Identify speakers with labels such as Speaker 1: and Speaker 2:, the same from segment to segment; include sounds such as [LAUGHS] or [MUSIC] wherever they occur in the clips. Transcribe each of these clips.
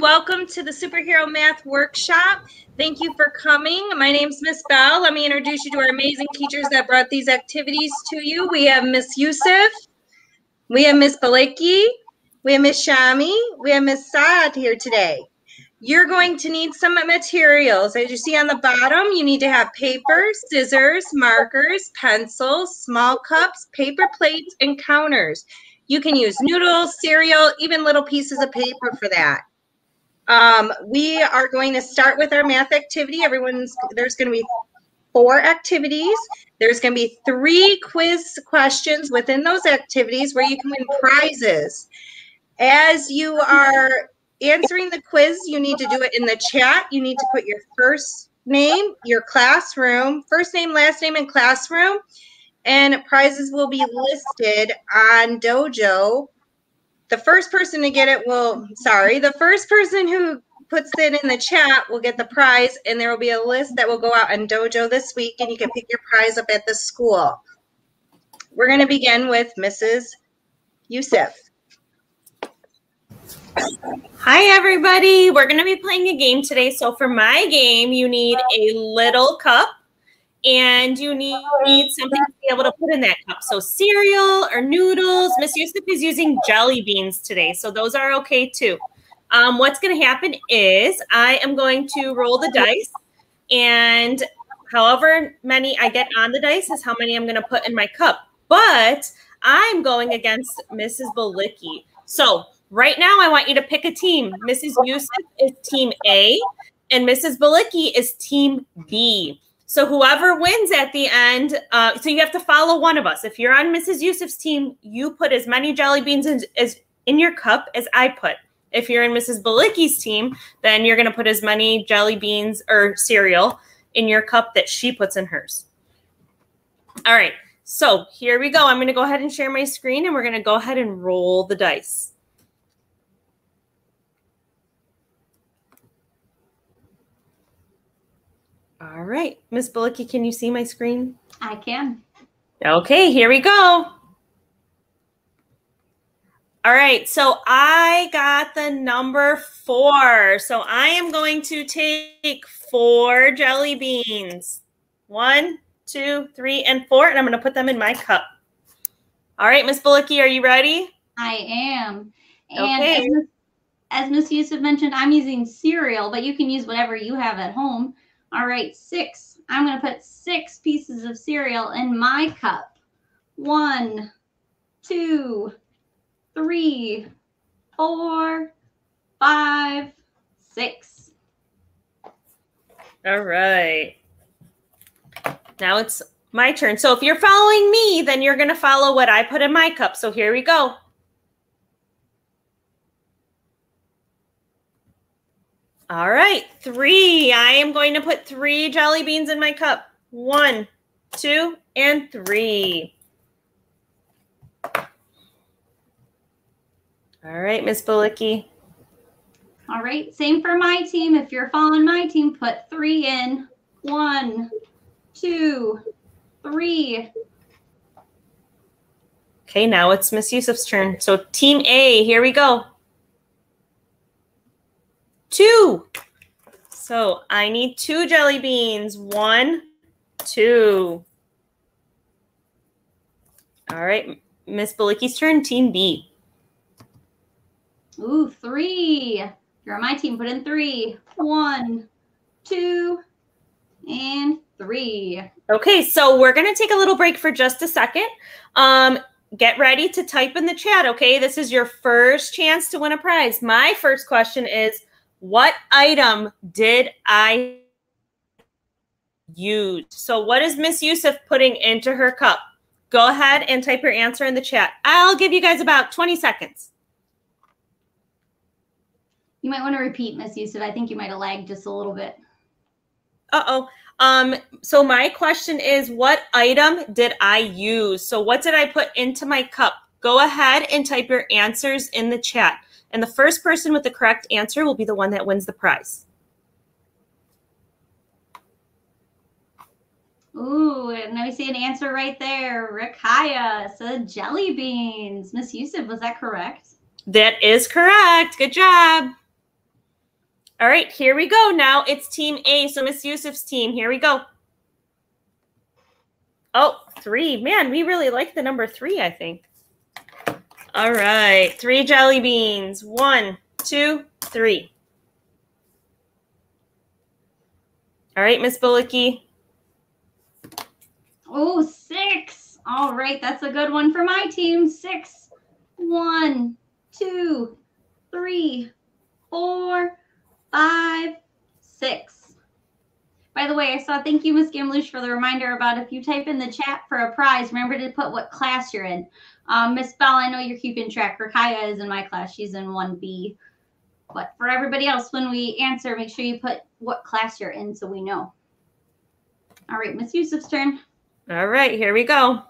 Speaker 1: Welcome to the Superhero Math Workshop. Thank you for coming. My name is Miss Bell. Let me introduce you to our amazing teachers that brought these activities to you. We have Miss Yusuf, we have Miss Baliki, we have Miss Shami, we have Miss Saad here today. You're going to need some materials. As you see on the bottom, you need to have paper, scissors, markers, pencils, small cups, paper plates, and counters. You can use noodles, cereal, even little pieces of paper for that. Um, we are going to start with our math activity. Everyone's there's going to be four activities. There's going to be three quiz questions within those activities where you can win prizes. As you are answering the quiz, you need to do it in the chat. You need to put your first name, your classroom, first name, last name, and classroom and prizes will be listed on Dojo. The first person to get it will, sorry, the first person who puts it in the chat will get the prize, and there will be a list that will go out on Dojo this week, and you can pick your prize up at the school. We're going to begin with Mrs. Yusuf.
Speaker 2: Hi, everybody. We're going to be playing a game today. So, for my game, you need a little cup and you need, need something to be able to put in that cup. So cereal or noodles. Miss Yusuf is using jelly beans today, so those are okay too. Um, what's going to happen is I am going to roll the dice, and however many I get on the dice is how many I'm going to put in my cup. But I'm going against Mrs. Balicki. So right now, I want you to pick a team. Mrs. Yusuf is team A, and Mrs. Balicki is team B. So whoever wins at the end, uh, so you have to follow one of us. If you're on Mrs. Yusuf's team, you put as many jelly beans as, as in your cup as I put. If you're in Mrs. Balicki's team, then you're going to put as many jelly beans or cereal in your cup that she puts in hers. All right, so here we go. I'm going to go ahead and share my screen and we're going to go ahead and roll the dice. All right. Miss Bullocky, can you see my screen?
Speaker 3: I can.
Speaker 2: Okay, here we go. All right, so I got the number four. So I am going to take four jelly beans. One, two, three, and four, and I'm going to put them in my cup. All right, Miss Bullocky, are you ready?
Speaker 3: I am. And okay. as Miss Yusuf mentioned, I'm using cereal, but you can use whatever you have at home. All right, six. I'm going to put six pieces of cereal in my cup. One, two, three, four, five, six.
Speaker 2: All right. Now it's my turn. So if you're following me, then you're going to follow what I put in my cup. So here we go. All right, three. I am going to put three jelly beans in my cup. One, two, and three. All right, Miss Balicki.
Speaker 3: All right, same for my team. If you're following my team, put three in. One, two, three.
Speaker 2: Okay, now it's Miss Yusuf's turn. So team A, here we go two. So I need two jelly beans. One, two. All right, Miss Balicki's turn, team B.
Speaker 3: Ooh, three. If you're on my team, put in three. One, two, and three.
Speaker 2: Okay, so we're going to take a little break for just a second. Um, get ready to type in the chat, okay? This is your first chance to win a prize. My first question is, what item did I use? So what is Miss Yusuf putting into her cup? Go ahead and type your answer in the chat. I'll give you guys about 20 seconds.
Speaker 3: You might want to repeat, Miss Yusuf. I think you might have lagged just a little bit.
Speaker 2: Uh-oh. Um, so my question is, what item did I use? So what did I put into my cup? Go ahead and type your answers in the chat. And the first person with the correct answer will be the one that wins the prize.
Speaker 3: Ooh, and we see an answer right there. Rakaya said jelly beans. Miss Yusuf, was that correct?
Speaker 2: That is correct. Good job. All right, here we go. Now it's team A. So Miss Yusuf's team. Here we go. Oh, three. Man, we really like the number three, I think. All right, three jelly beans. One, two, three. All right, Miss Bullocky.
Speaker 3: Oh, six. All right, that's a good one for my team. Six. One, two, three, four, five, six. By the way, I saw thank you, Miss Gimlush, for the reminder about if you type in the chat for a prize, remember to put what class you're in. Um, Miss Bell, I know you're keeping track. Rakaya is in my class. She's in 1B. But for everybody else, when we answer, make sure you put what class you're in so we know. All right, Miss Yusuf's turn.
Speaker 2: All right, here we go.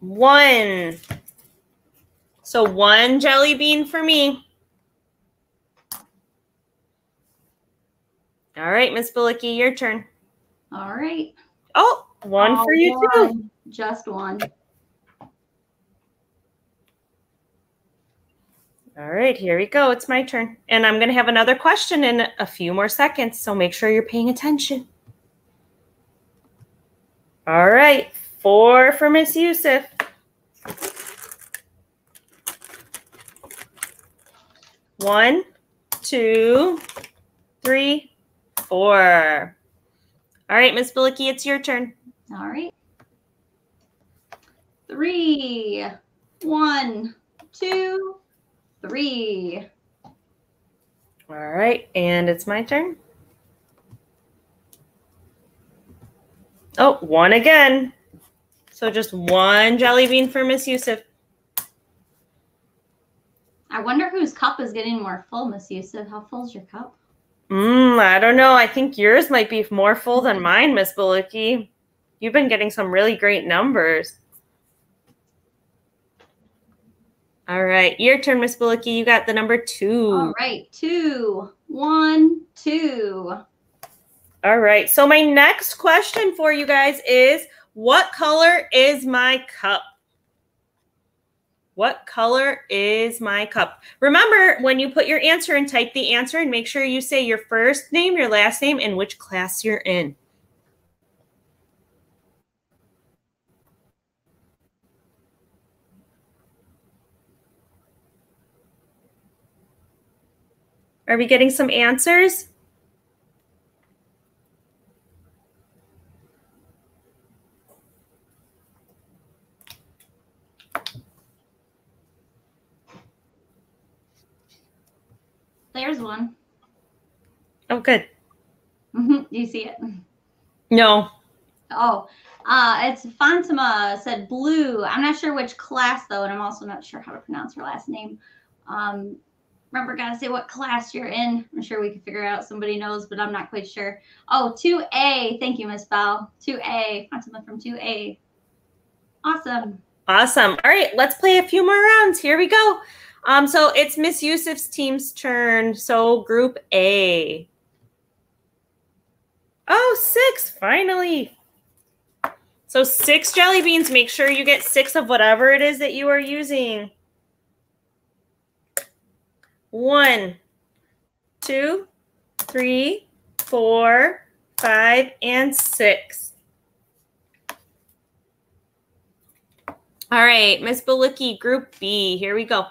Speaker 2: One. So one jelly bean for me. All right, Miss Bullocky, your turn.
Speaker 3: All right.
Speaker 2: Oh, one All for you one. too.
Speaker 3: Just one.
Speaker 2: All right, here we go. It's my turn. And I'm going to have another question in a few more seconds, so make sure you're paying attention. All right, four for Miss Yusuf. One, two, three, four. All right, Miss Bullocky, it's your turn.
Speaker 3: All right. Three, one, two, three.
Speaker 2: All right, and it's my turn. Oh, one again. So just one jelly bean for Miss Yusuf.
Speaker 3: I wonder whose cup is getting more full, Miss Yusuf. How full is your cup?
Speaker 2: Mm, I don't know. I think yours might be more full than mine, Miss Bullocky. You've been getting some really great numbers. All right, your turn, Miss Bullocky. You got the number two.
Speaker 3: All right, two, one, two.
Speaker 2: All right, so my next question for you guys is what color is my cup? What color is my cup? Remember, when you put your answer and type the answer and make sure you say your first name, your last name, and which class you're in. Are we getting some answers?
Speaker 3: There's one.
Speaker 2: Oh, good.
Speaker 3: Mm-hmm. Do you see it?
Speaker 2: No.
Speaker 3: Oh, uh, it's Fatima said blue. I'm not sure which class though, and I'm also not sure how to pronounce her last name. Um, remember, gotta say what class you're in. I'm sure we can figure out. Somebody knows, but I'm not quite sure. Oh, 2A. Thank you, Miss Bell. 2A. Fatima from 2A. Awesome.
Speaker 2: Awesome. All right, let's play a few more rounds. Here we go. Um, so it's Miss Yusuf's team's turn. So group A. Oh, six, finally. So six jelly beans. Make sure you get six of whatever it is that you are using. One, two, three, four, five, and six. All right, Miss Bullocky, Group B. Here we go.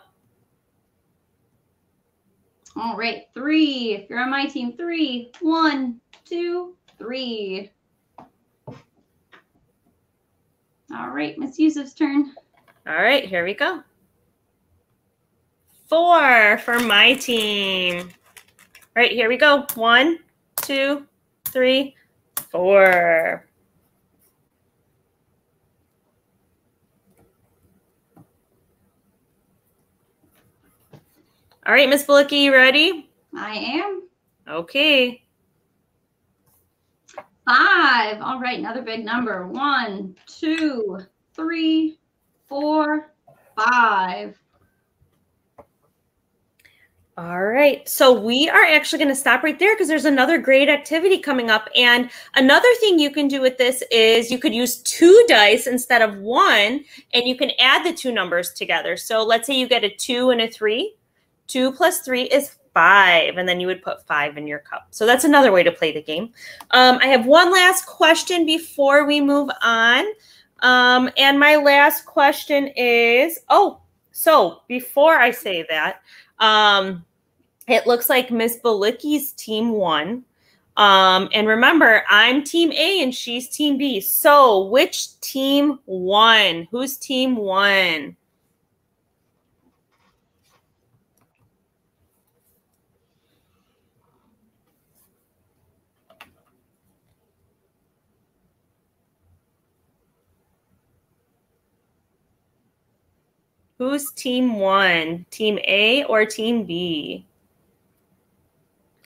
Speaker 3: All right, three. If you're on my team, three. One, two, three. All right, Miss Yusuf's turn.
Speaker 2: All right, here we go four for my team. All right, here we go. One, two, three, four. All right, Miss Bullocky, you ready?
Speaker 3: I am.
Speaker 2: Okay.
Speaker 3: Five. All right, another big number. One, two, three, four, five.
Speaker 2: All right. So we are actually going to stop right there because there's another great activity coming up. And another thing you can do with this is you could use two dice instead of one, and you can add the two numbers together. So let's say you get a two and a three. Two plus three is five, and then you would put five in your cup. So that's another way to play the game. Um, I have one last question before we move on. Um, and my last question is, oh, so before I say that, um, it looks like Miss Balicki's team won. Um, and remember, I'm team A and she's team B. So which team won? Whose team won? Who's team one? Team A or team B?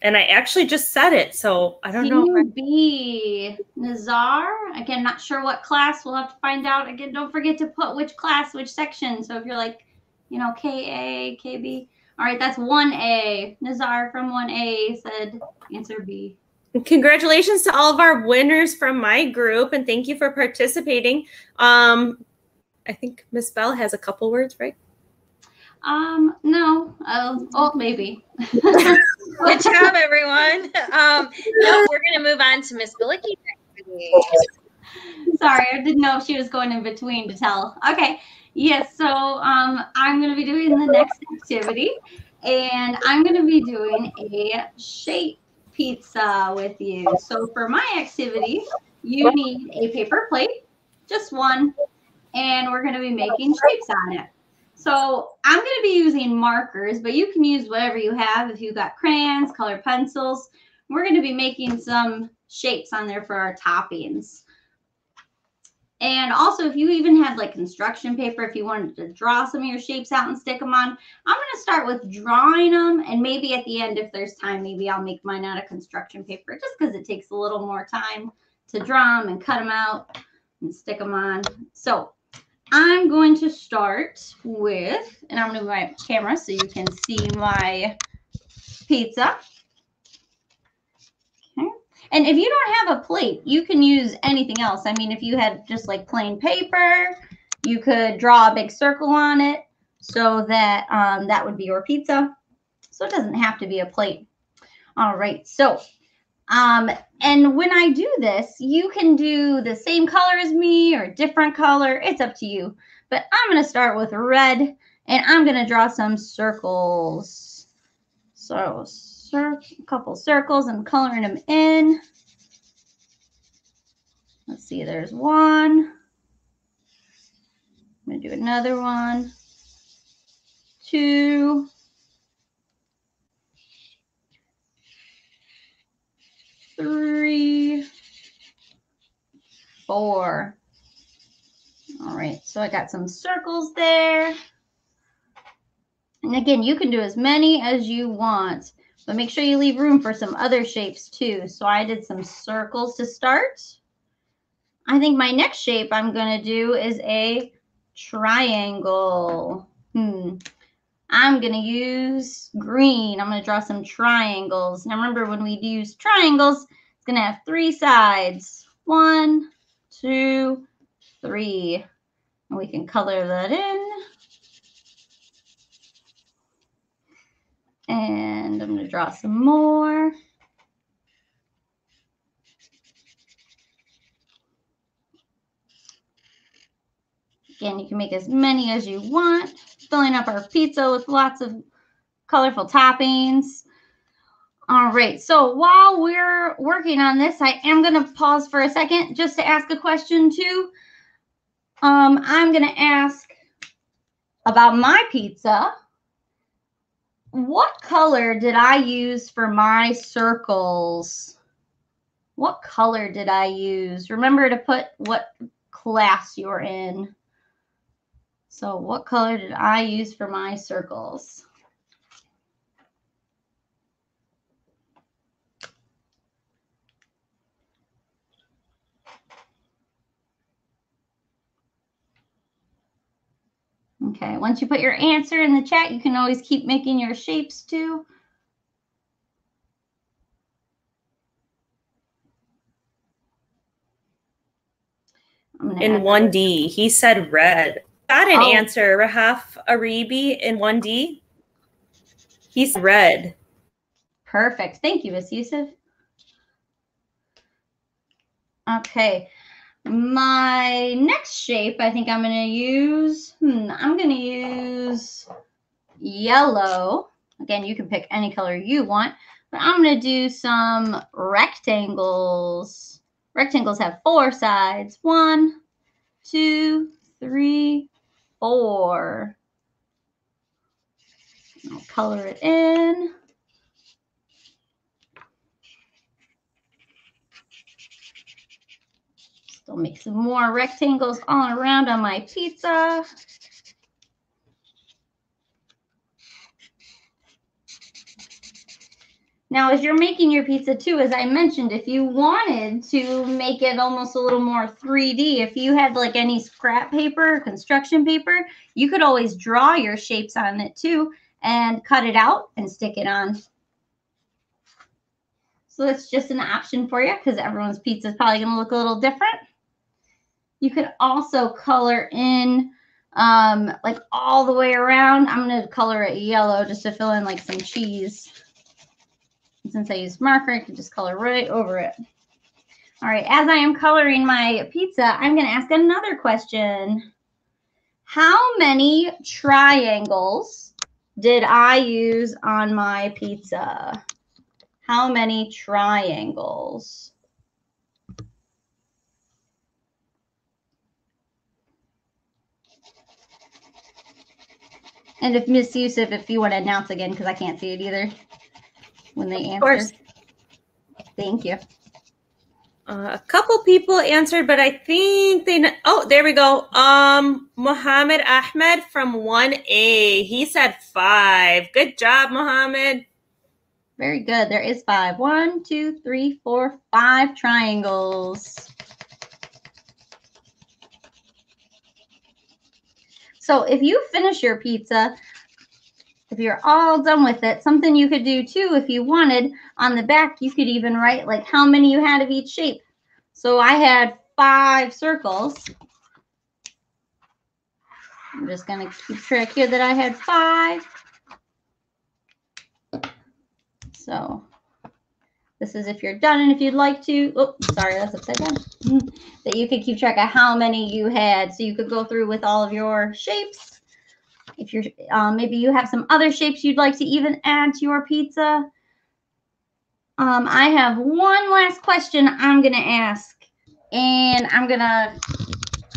Speaker 2: And I actually just said it, so I don't know.
Speaker 3: Team B, Nazar. Again, not sure what class. We'll have to find out. Again, don't forget to put which class, which section. So if you're like, you know, KA, KB. All right, that's 1A. Nazar from 1A said answer B.
Speaker 2: Congratulations to all of our winners from my group, and thank you for participating. Um, I think Miss Bell has a couple words, right?
Speaker 3: Um, no. Uh, oh, maybe. [LAUGHS]
Speaker 1: Good job, everyone. Um, no, we're gonna move on to Miss Bilicki.
Speaker 3: Sorry, I didn't know if she was going in between to tell. Okay. Yes, so um, I'm going to be doing the next activity, and I'm going to be doing a shape pizza with you. So for my activity, you need a paper plate, just one, and we're going to be making shapes on it. So I'm going to be using markers, but you can use whatever you have. If you've got crayons, colored pencils, we're going to be making some shapes on there for our toppings. And also, if you even have like construction paper, if you wanted to draw some of your shapes out and stick them on, I'm going to start with drawing them. And maybe at the end, if there's time, maybe I'll make mine out of construction paper just because it takes a little more time to draw them and cut them out and stick them on. So I'm going to start with, and I'm going to move my camera so you can see my pizza. Okay. And if you don't have a plate, you can use anything else. I mean, if you had just like plain paper, you could draw a big circle on it so that um, that would be your pizza. So it doesn't have to be a plate. All right, so um, and when I do this, you can do the same color as me or different color. It's up to you. But I'm going to start with red and I'm going to draw some circles. So cir a couple circles I'm coloring them in. Let's see, there's one. I'm going to do another one. Two. Three, four. All right, so I got some circles there. And again, you can do as many as you want, but make sure you leave room for some other shapes too. So I did some circles to start. I think my next shape I'm going to do is a triangle. Hmm. I'm going to use green. I'm going to draw some triangles. Now remember when we use triangles, it's going to have three sides. One, two, three. And we can color that in. And I'm going to draw some more. Again, you can make as many as you want filling up our pizza with lots of colorful toppings. All right, so while we're working on this, I am going to pause for a second just to ask a question too. Um, I'm going to ask about my pizza. What color did I use for my circles? What color did I use? Remember to put what class you're in. So what color did I use for my circles? Okay, once you put your answer in the chat, you can always keep making your shapes too.
Speaker 2: In 1D, he said red got an oh. answer, Rahaf Aribi in 1D. He's red.
Speaker 3: Perfect. Thank you, Miss Yusuf. Okay. My next shape, I think I'm going to use, hmm, I'm going to use yellow. Again, you can pick any color you want, but I'm going to do some rectangles. Rectangles have four sides. One, two, three, four. I'll color it in. Still make some more rectangles all around on my pizza. Now, as you're making your pizza too, as I mentioned, if you wanted to make it almost a little more 3D, if you had like any scrap paper, construction paper, you could always draw your shapes on it too and cut it out and stick it on. So that's just an option for you because everyone's pizza is probably going to look a little different. You could also color in um, like all the way around. I'm going to color it yellow just to fill in like some cheese. Since I used marker, I can just color right over it. All right, as I am coloring my pizza, I'm going to ask another question. How many triangles did I use on my pizza? How many triangles? And if Miss Yusuf, if you want to announce again, because I can't see it either when they answer. Of course. Thank you.
Speaker 2: Uh, a couple people answered, but I think they. Know- Oh, there we go. Um, Mohammed Ahmed from one A. He said five. Good job, Mohammed.
Speaker 3: Very good. There is five. One, two, three, four, five triangles. So if you finish your pizza, if you're all done with it, something you could do too, if you wanted, on the back, you could even write like how many you had of each shape. So I had five circles. I'm just going to keep track here that I had five. So this is if you're done and if you'd like to. Oh, sorry, that's upside down. [LAUGHS] that you could keep track of how many you had. So you could go through with all of your shapes if you're um, maybe you have some other shapes you'd like to even add to your pizza. Um, I have one last question I'm going to ask, and I'm going to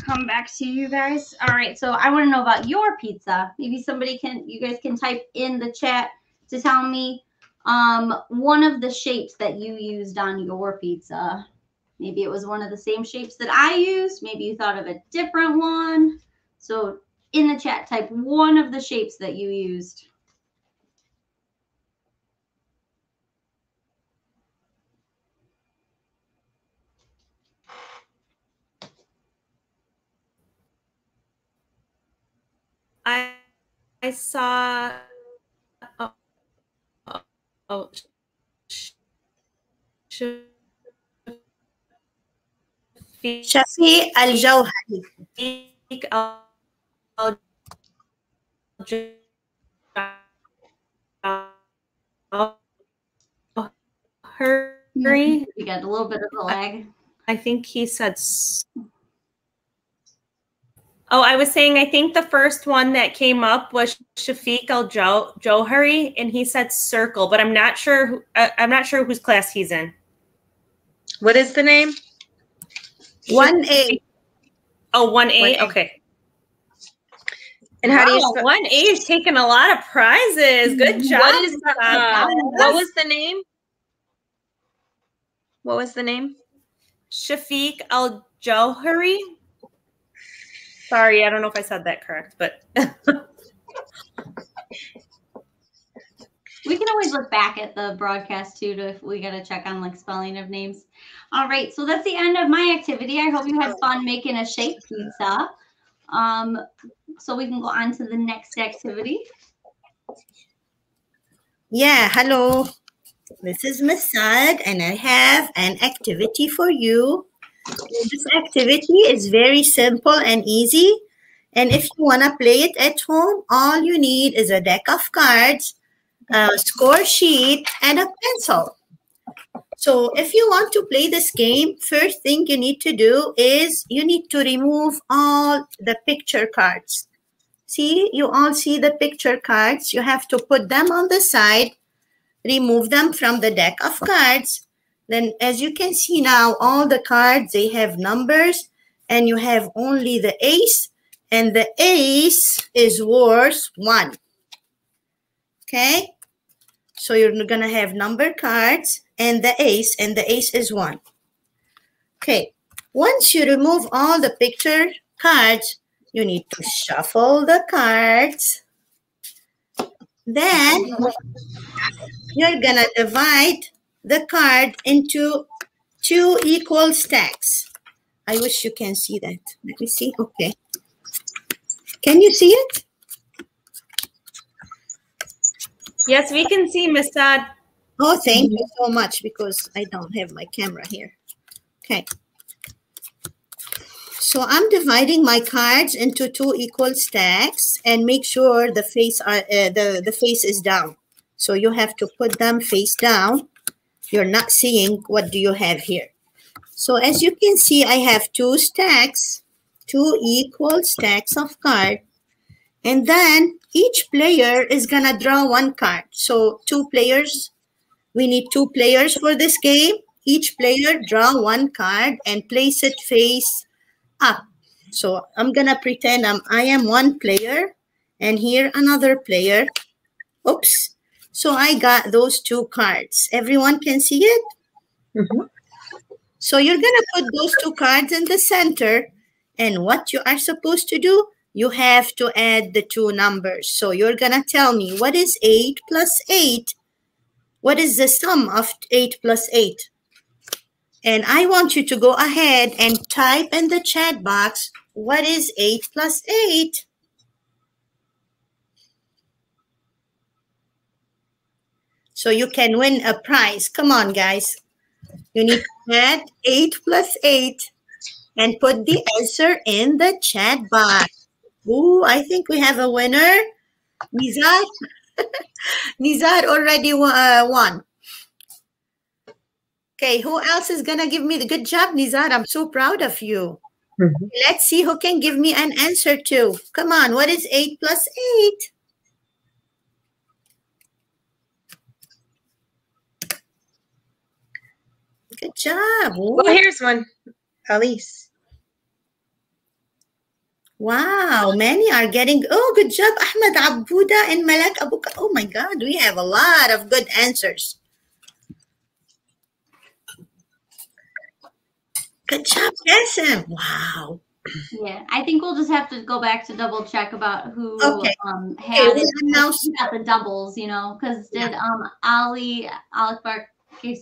Speaker 3: come back to you guys. All right, so I want to know about your pizza. Maybe somebody can, you guys can type in the chat to tell me um, one of the shapes that you used on your pizza. Maybe it was one of the same shapes that I used. Maybe you thought of a different one. So in the chat, type one of the shapes that you used.
Speaker 2: I I saw oh, oh, oh
Speaker 4: Shafi Al-Jawhari. Hurry.
Speaker 3: You got a little bit of a lag.
Speaker 2: I think he said. Oh, I was saying I think the first one that came up was Shafiq Al Johari, and he said circle, but I'm not sure. Who, uh, I'm not sure whose class he's in.
Speaker 1: What is the name?
Speaker 4: One A.
Speaker 2: Oh, one A. Okay.
Speaker 1: And how wow, do you spell?
Speaker 2: one A is taking a lot of prizes. Good job.
Speaker 1: What, is, uh, what was the name? What was the name?
Speaker 2: Shafiq Al Johari. Sorry, I don't know if I said that correct, but [LAUGHS]
Speaker 3: we can always look back at the broadcast too to if we gotta check on like spelling of names. All right, so that's the end of my activity. I hope you had fun making a shape pizza. Um, so we can go on to the next activity.
Speaker 4: Yeah, hello. This is Masad, and I have an activity for you. This activity is very simple and easy. And if you want to play it at home, all you need is a deck of cards a score sheet, and a pencil. So if you want to play this game, first thing you need to do is you need to remove all the picture cards. See, you all see the picture cards. You have to put them on the side, remove them from the deck of cards. Then as you can see now, all the cards, they have numbers and you have only the ace and the ace is worth one. Okay, so you're gonna have number cards and the ace and the ace is one. Okay, once you remove all the picture cards, you need to shuffle the cards. Then you're gonna divide the card into two equal stacks. I wish you can see that. Let me see. Okay. Can you see it?
Speaker 2: Yes, we can see, Miss.
Speaker 4: Oh, thank you so much because I don't have my camera here. Okay. So I'm dividing my cards into two equal stacks and make sure the face are, uh, the, the face is down. So you have to put them face down. You're not seeing what do you have here. So as you can see, I have two stacks, two equal stacks of cards. And then each player is going to draw one card. So two players, we need two players for this game. Each player draw one card and place it face up. So I'm going to pretend I'm, I am one player and here another player. Oops. So I got those two cards. Everyone can see it? Mm -hmm. So you're going to put those two cards in the center. And what you are supposed to do, you have to add the two numbers. So you're going to tell me what is 8 plus 8? What is the sum of 8 plus 8? And I want you to go ahead and type in the chat box, what is 8 plus 8? So you can win a prize. Come on, guys. You need to add 8 plus 8 and put the answer in the chat box. Ooh, I think we have a winner. Nizar. [LAUGHS] Nizar already uh, won. Okay, who else is going to give me the good job, Nizar? I'm so proud of you. Mm -hmm. Let's see who can give me an answer to. Come on, what is 8 plus 8? Good job.
Speaker 1: Ooh. Oh, here's one. Elise.
Speaker 4: Wow, many are getting, oh, good job, Ahmed Abuda and Malak Abuka. Oh my God, we have a lot of good answers. Good job, Kasim. Wow.
Speaker 3: Yeah, I think we'll just have to go back to double check about who okay. um, had okay, the doubles, you know, because did yeah. um Ali Alakbar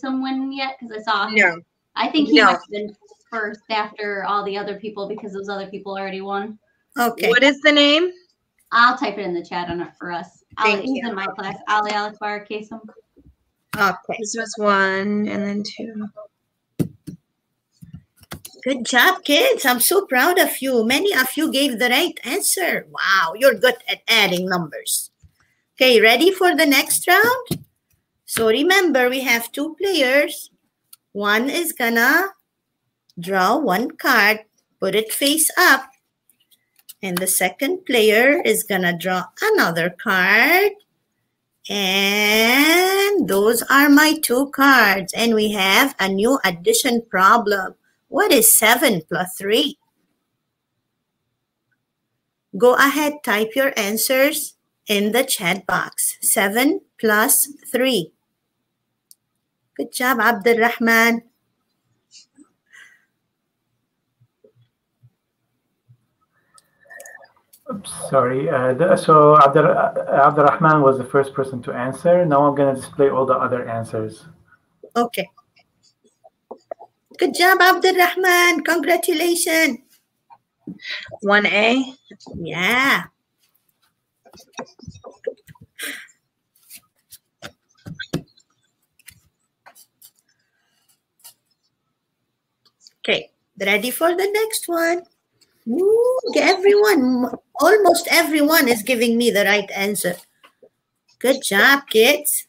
Speaker 3: some win yet? Because I saw him. No. I think he no. must have been first after all the other people because those other people already won.
Speaker 1: Okay. What is the name?
Speaker 3: I'll type it in the chat on it for us. Thank Ali, he's in my class. Ali Alakbar Kasem.
Speaker 1: Okay. This was one and then two.
Speaker 4: Good job, kids. I'm so proud of you. Many of you gave the right answer. Wow, you're good at adding numbers. Okay, ready for the next round? So remember, we have two players. One is gonna draw one card, put it face up. And the second player is gonna draw another card. And those are my two cards. And we have a new addition problem. What is 7 plus 3? Go ahead, type your answers in the chat box. 7 plus 3. Good job, Abdul Rahman.
Speaker 5: Sorry. Uh, the, so Abdul, uh, Abdul Rahman was the first person to answer. Now I'm going to display all the other answers.
Speaker 4: Okay. Good job, Abdul Rahman. Congratulations.
Speaker 1: 1A?
Speaker 4: Yeah. Okay, ready for the next one? Ooh, everyone, almost everyone is giving me the right answer. Good job, kids.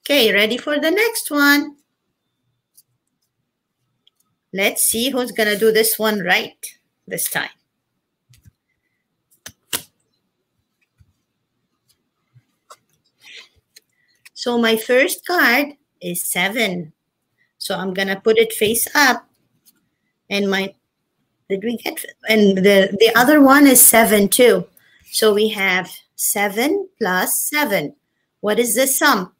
Speaker 4: Okay, ready for the next one? Let's see who's going to do this one right this time. So my first card is seven. So I'm going to put it face up. And my, did we get, and the, the other one is seven too. So we have seven plus seven. What is the sum?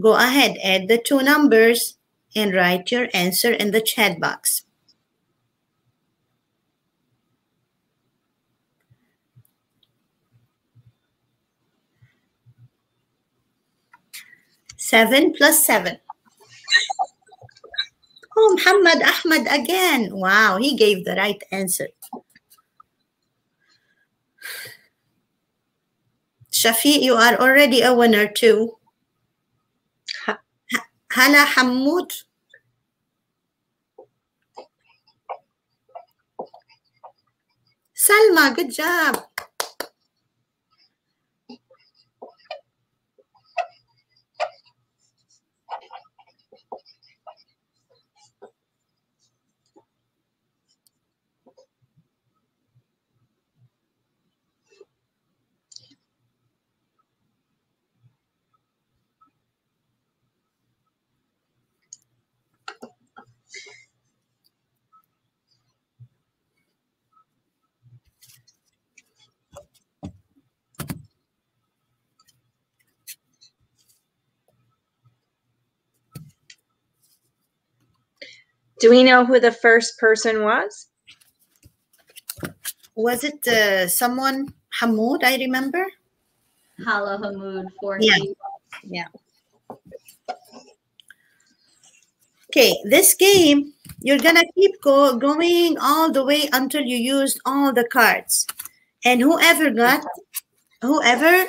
Speaker 4: Go ahead, add the two numbers and write your answer in the chat box. Seven plus seven. Oh, Muhammad Ahmad again. Wow, he gave the right answer. Shafi, you are already a winner too. Hala Hamoud. Salma, good job.
Speaker 1: Do we know who the first person was?
Speaker 4: Was it uh, someone, Hamoud, I remember?
Speaker 3: Hala Hamoud for
Speaker 4: Yeah. Yeah. Okay, this game, you're going to keep go, going all the way until you used all the cards. And whoever got, whoever,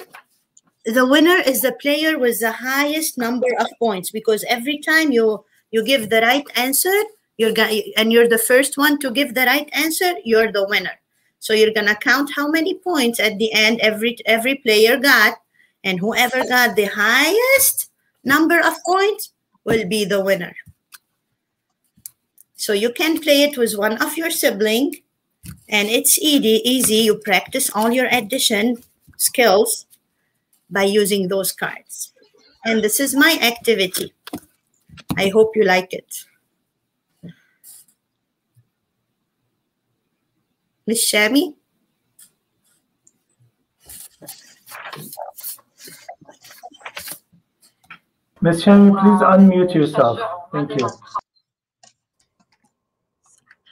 Speaker 4: the winner is the player with the highest number of points because every time you you give the right answer, you're going and you're the first one to give the right answer, you're the winner. So you're gonna count how many points at the end every every player got, and whoever got the highest number of points will be the winner. So you can play it with one of your sibling, and it's easy. Easy. You practice all your addition skills by using those cards. And this is my activity. I hope you like it. Miss Shami?
Speaker 5: Miss Shami, please unmute yourself. Thank you.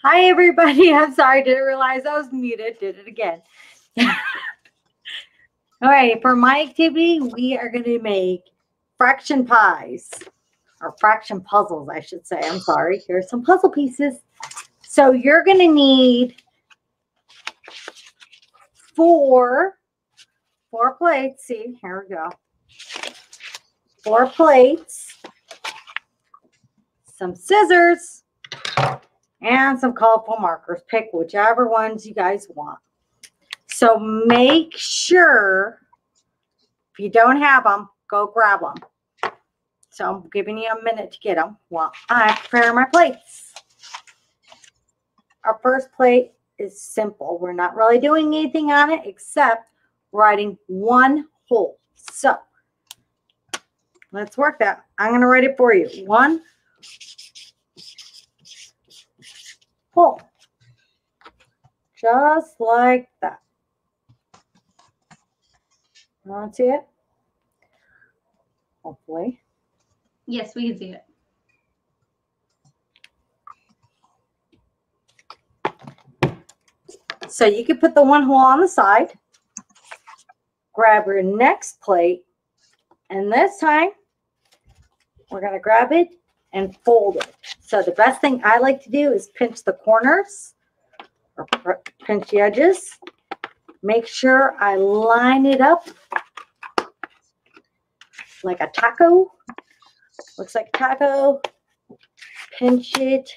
Speaker 6: Hi, everybody. [LAUGHS] I'm sorry. Didn't realize I was muted. Did it again. [LAUGHS] All right. For my activity, we are going to make fraction pies or fraction puzzles, I should say. I'm sorry. Here's some puzzle pieces. So you're going to need four, four plates. See, here we go. Four plates, some scissors, and some colorful markers. Pick whichever ones you guys want. So make sure if you don't have them, go grab them. So I'm giving you a minute to get them while I prepare my plates. Our first plate is simple. We're not really doing anything on it except writing one hole. So let's work that. I'm going to write it for you. One hole. Just like that. You want to see it? Hopefully.
Speaker 3: Yes, we can see it.
Speaker 6: So you can put the one hole on the side, grab your next plate, and this time we're going to grab it and fold it. So the best thing I like to do is pinch the corners or pinch the edges. Make sure I line it up like a taco. Looks like taco. Pinch it.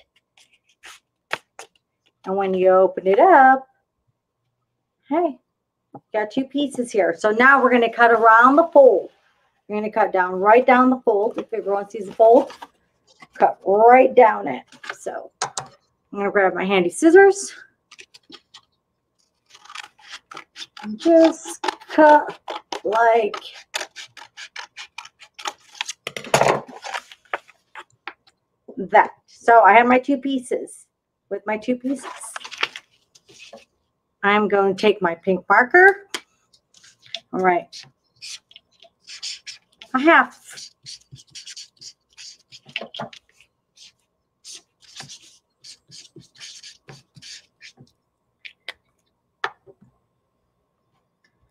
Speaker 6: And when you open it up, hey, got two pieces here. So now we're going to cut around the fold. We're going to cut down right down the fold. If everyone sees the fold, cut right down it. So I'm going to grab my handy scissors. And just cut like that. So I have my two pieces. With my two pieces, I'm going to take my pink marker. All right. A half.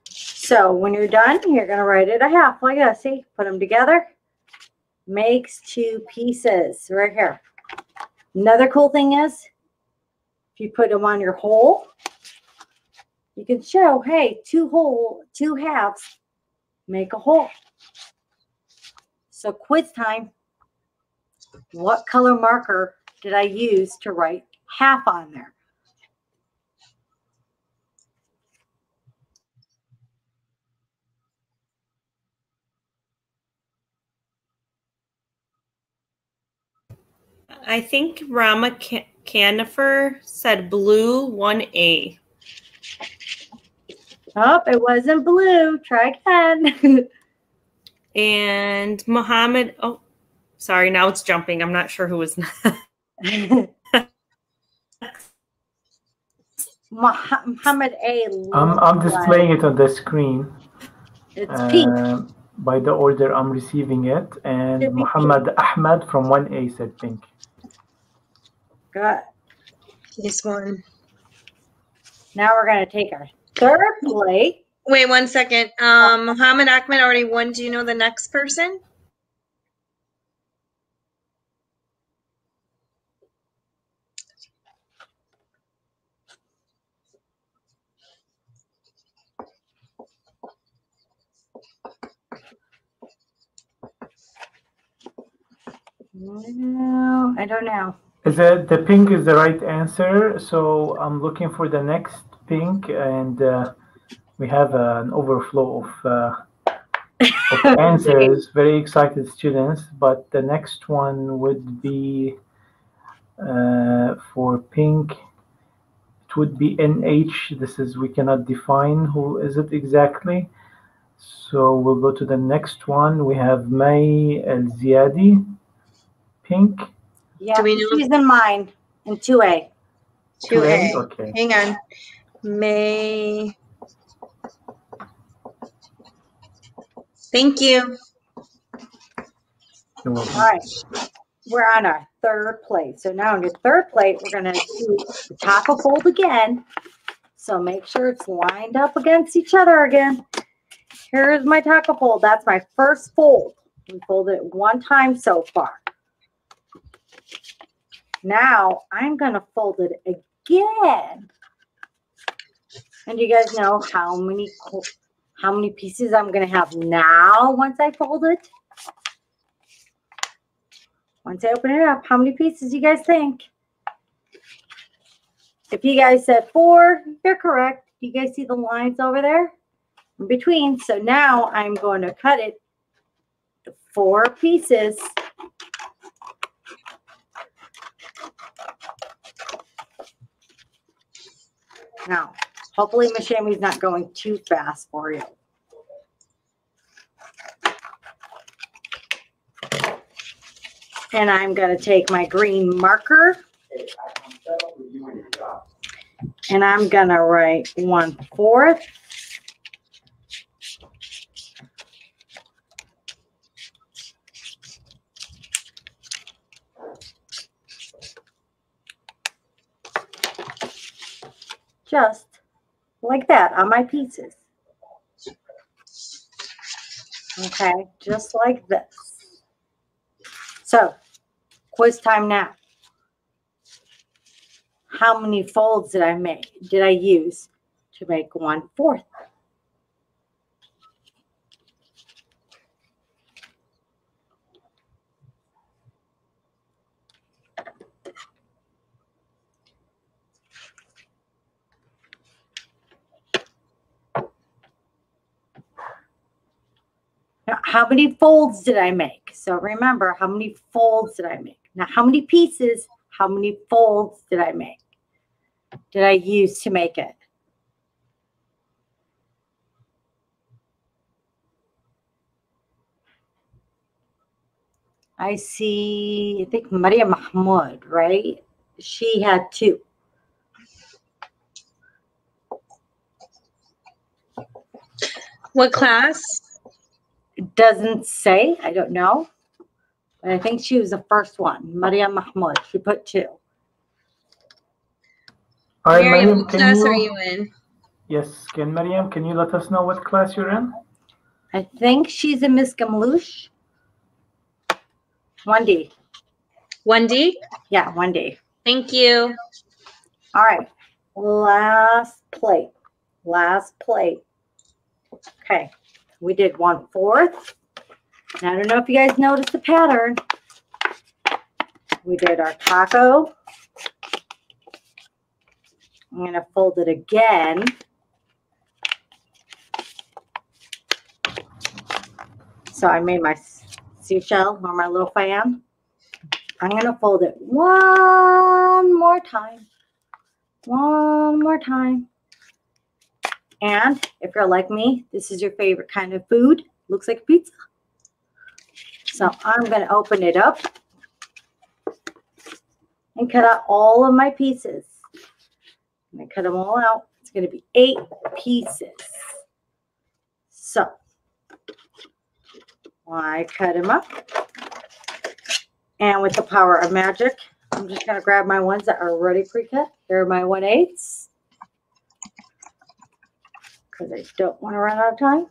Speaker 6: So when you're done, you're going to write it a half like this. See, put them together. Makes two pieces right here. Another cool thing is, if you put them on your hole, you can show, hey, two whole, two halves make a whole. So quiz time. What color marker did I use to write half on there?
Speaker 2: I think Rama Can- Canifer said blue 1A.
Speaker 6: Oh, it wasn't blue. Try again. [LAUGHS]
Speaker 2: And Muhammad, oh, sorry, now it's jumping. I'm not sure who was [LAUGHS]
Speaker 6: Muhammad A.
Speaker 5: I'm, I'm displaying it on the screen.
Speaker 6: It's pink.
Speaker 5: Uh, by the order I'm receiving it. And
Speaker 6: Should be
Speaker 5: Muhammad Ahmad from 1A said pink.
Speaker 6: Got
Speaker 1: This one.
Speaker 6: Now we're going to take our third plate.
Speaker 1: Wait one second. Um, Muhammad Ahmed already won. Do you know the next person?
Speaker 6: No, I don't know.
Speaker 5: Is it the pink is the right answer? So I'm looking for the next pink, and uh, we have uh, an overflow of, uh, [LAUGHS] of answers. Very excited students, but the next one would be uh, for pink. It would be NH. This is we cannot define who is it exactly. So we'll go to the next one. We have May El Ziadi, pink.
Speaker 6: Yeah,
Speaker 1: we know-
Speaker 6: she's in mine in 2A.
Speaker 1: Two A.
Speaker 5: Okay.
Speaker 1: Hang on. May. Thank you.
Speaker 6: All right. We're on our third plate. So now on your third plate, we're going to do the taco fold again. So make sure it's lined up against each other again. Here's my taco fold. That's my first fold. We folded it one time so far. Now I'm going to fold it again. And you guys know how many how many pieces I'm going to have now once I fold it? Once I open it up, how many pieces do you guys think? If you guys said four, you're correct. You guys see the lines over there in between? So now I'm going to cut it four pieces. Now, hopefully Mashami's not going too fast for you. And I'm going to take my green marker and I'm going to write one fourth. Just like that on my pieces. Okay, just like this. So, quiz time now. How many folds did I make? Did I use to make one fourth? How many folds did I make? So remember, how many folds did I make? Now, how many pieces, how many folds did I make? Did I use to make it? I see, I think Maria Mahmoud, right? She had two.
Speaker 1: What class?
Speaker 6: It doesn't say, I don't know. But I think she was the first one, Maria Mahmoud. She put two.
Speaker 5: All right,
Speaker 1: Miriam,
Speaker 5: Mariam,
Speaker 1: what class
Speaker 5: you,
Speaker 1: are you in?
Speaker 5: Yes, can Mariam, can you let us know what class you're in?
Speaker 6: I think she's in Miss Gamlouche. 1D.
Speaker 1: 1D?
Speaker 6: Yeah, 1D.
Speaker 1: Thank you.
Speaker 6: All right. Last plate. Last plate. Okay. We did one fourth. Now, I don't know if you guys noticed the pattern. We did our taco. I'm going to fold it again. So I made my seashell or my little fan. I'm going to fold it one more time. One more time. And if you're like me, this is your favorite kind of food. Looks like pizza. So I'm going to open it up and cut out all of my pieces. I'm going to cut them all out. It's going to be eight pieces. So I cut them up. And with the power of magic, I'm just going to grab my ones that are already pre-cut. Here are my 1 8 because I don't want to run out of time.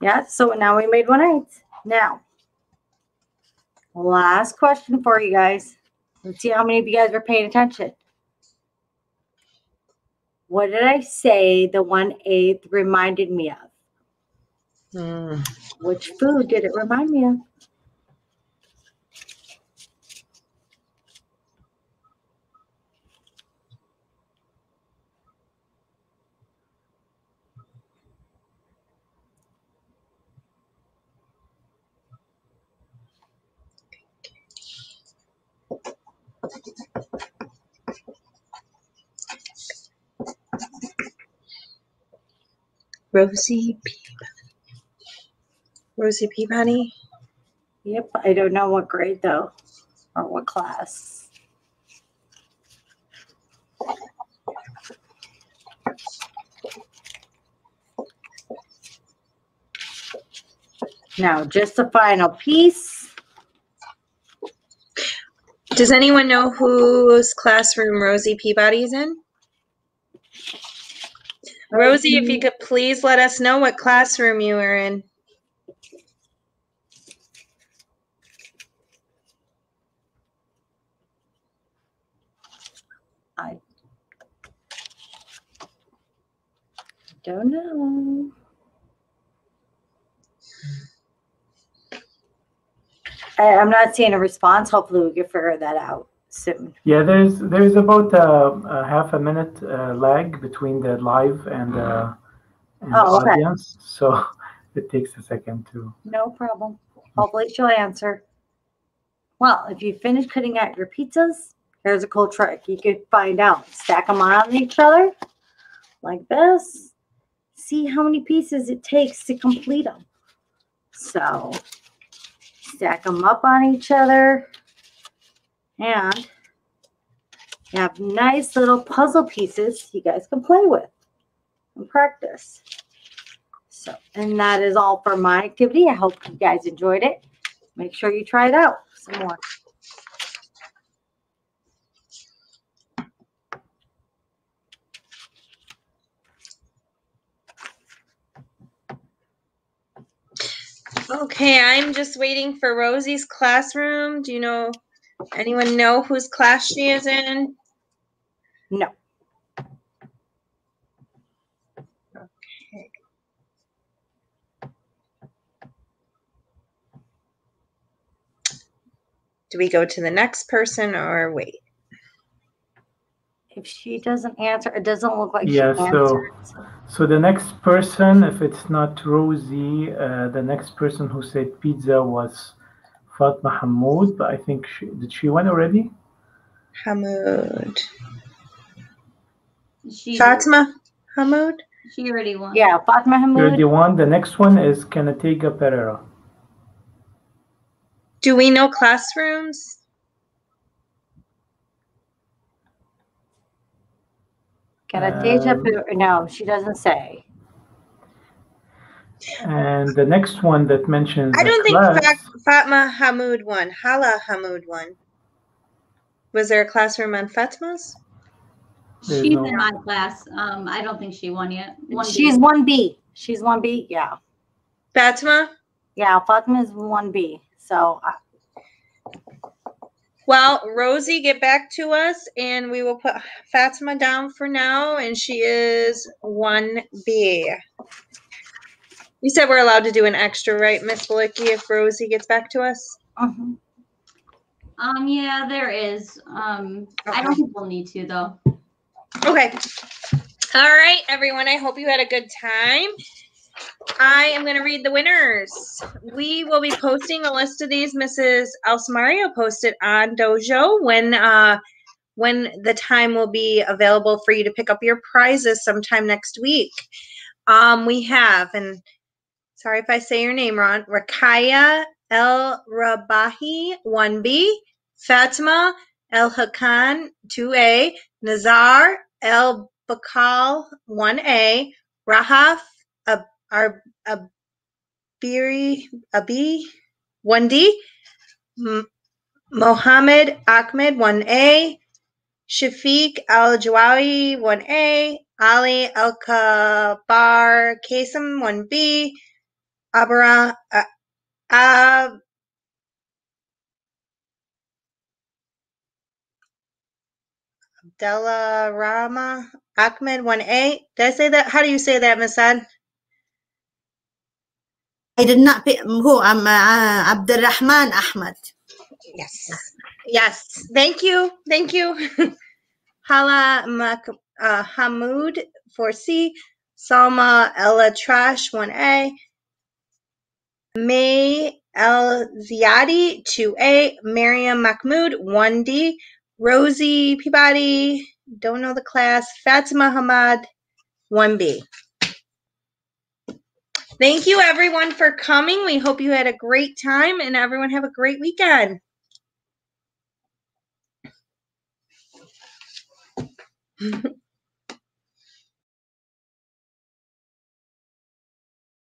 Speaker 6: Yeah, so now we made 1 8 Now, last question for you guys. Let's see how many of you guys are paying attention. What did I say the one eighth reminded me of?
Speaker 1: Mm.
Speaker 6: Which food did it remind me of?
Speaker 1: Rosie Peabody. Rosie Peabody.
Speaker 6: Yep, I don't know what grade though, or what class. Now, just the final piece.
Speaker 1: Does anyone know whose classroom Rosie Peabody's in? Rosie, if you could please let us know what classroom you were in.
Speaker 6: I don't know. I, I'm not seeing a response. Hopefully, we can figure that out soon.
Speaker 5: Yeah, there's there's about uh, a half a minute uh, lag between the live and, uh, and
Speaker 6: Oh, okay.
Speaker 5: audience, so [LAUGHS] it takes a second to.
Speaker 6: No problem. Hopefully, she'll answer. Well, if you finish cutting out your pizzas, here's a cool trick. You could find out, stack them on each other like this. See how many pieces it takes to complete them. So, stack them up on each other. And you have nice little puzzle pieces you guys can play with and practice. So, and that is all for my activity. I hope you guys enjoyed it. Make sure you try it out some more.
Speaker 1: Okay, I'm just waiting for Rosie's classroom. Do you know anyone know whose class she is in?
Speaker 6: No. Okay.
Speaker 1: Do we go to the next person or wait?
Speaker 6: If if she doesn't answer, it doesn't look like
Speaker 5: Yeah,
Speaker 6: she
Speaker 5: so
Speaker 6: answered.
Speaker 5: so the next person, if it's not Rosie, uh, the next person who said pizza was Fatma Hamoud, but I think she did she win already?
Speaker 1: Hamoud.
Speaker 3: She,
Speaker 1: Fatima Hamoud.
Speaker 3: she already won.
Speaker 6: Yeah, Fatma Hamoud.
Speaker 5: You
Speaker 6: Hamoud.
Speaker 5: already won. The next one is Kanatega Pereira.
Speaker 1: Do we know classrooms?
Speaker 6: Karateja,
Speaker 5: Um,
Speaker 6: Pu- no, she doesn't say.
Speaker 5: And the next one that mentions
Speaker 1: I don't think
Speaker 5: class,
Speaker 1: Fa- Fatma Hamoud won. Hala Hamoud won. Was there a classroom on Fatma's?
Speaker 3: She's
Speaker 5: no-
Speaker 3: in my class. Um, I don't think she won yet. One
Speaker 6: She's one B. She's one B. Yeah,
Speaker 1: Fatma.
Speaker 6: yeah. Fatma's one B. So uh,
Speaker 1: Well, Rosie, get back to us and we will put Fatima down for now, and she is 1B. You said we're allowed to do an extra, right, Miss Balicki, if Rosie gets back to us?
Speaker 6: mhm.
Speaker 3: Um, yeah, there is. Um, I don't think we'll need to though.
Speaker 1: Okay. All right, everyone. I hope you had a good time. I am going to read the winners. We will be posting a list of these. Mrs. Alsamario posted on Dojo when uh, when the time will be available for you to pick up your prizes sometime next week. Um, we have, and sorry if I say your name wrong, Rakaya El Rabahi 1B, Fatima El Hakan 2A, Nazar El Bakal 1A, Rahaf Ar- Abiri Abi 1D, M- Mohammed Ahmed 1A, Shafiq Al Jawawi 1A, Ali Al Kabar Kasem 1B, Abara uh, Ab Abdullah Rama Ahmed 1A. Did I say that? How do you say that, Miss Ed?
Speaker 4: I did not pick who I'm uh, Abdul Rahman Ahmad.
Speaker 1: Yes. Yes. Thank you. Thank you. [LAUGHS] Hala Mak- uh, Hamoud 4C. Salma Ella Trash 1A. May El Ziadi 2A. Mariam Mahmoud 1D. Rosie Peabody, don't know the class. Fatima Hamad 1B. Thank you everyone for coming. We hope you had a great time and everyone have a great weekend. [LAUGHS]